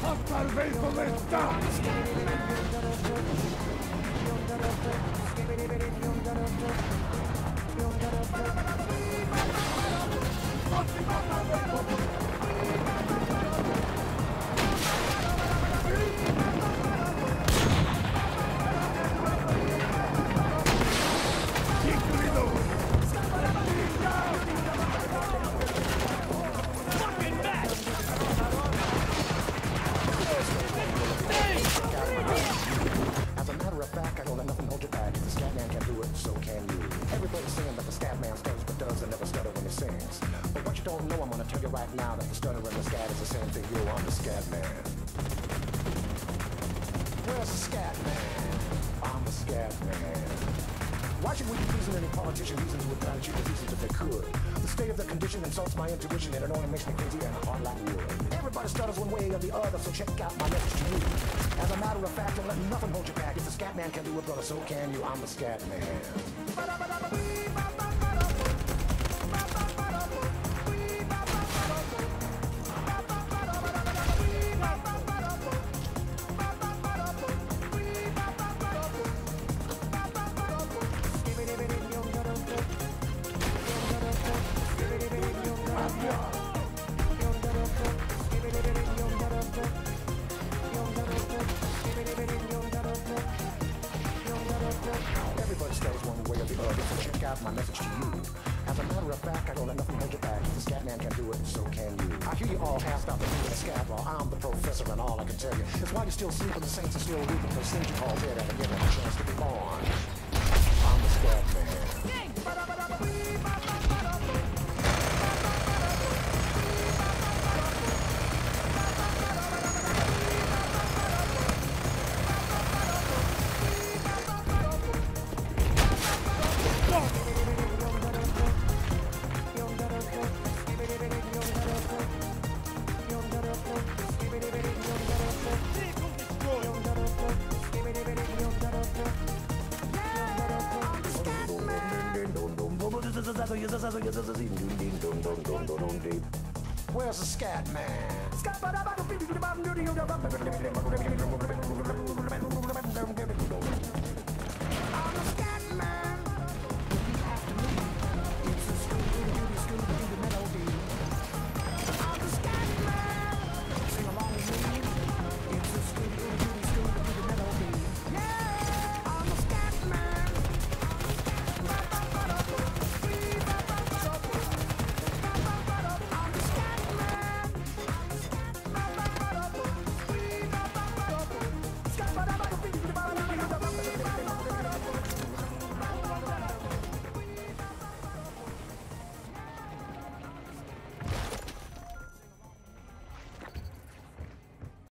Hostile vehicle is down! Scatman! Stutter when he sings. But what you don't know, I'm gonna tell you right now that the stutter and the scat is the same thing. Yo, I'm the scat man. Where's the scat man? I'm the scat man. Why should we be pleasing any politician reasons would try the reasons if they could? The state of the condition insults my intuition and it only makes me crazy and hard like wood. Everybody stutters one way or the other, so check out my message to you. As a matter of fact, don't let nothing hold you back. If the scat man can do it, brother, so can you. I'm the scat man. My message to you. As a matter of fact, I don't let nothing hold you back. The scat man can do it, so can you. I hear you all passed out the moving the scat while I'm the professor and all I can tell you is why you're still sleeping, the saints are still weeping, because things you call dead haven't given a chance to be born. Where's the scat man?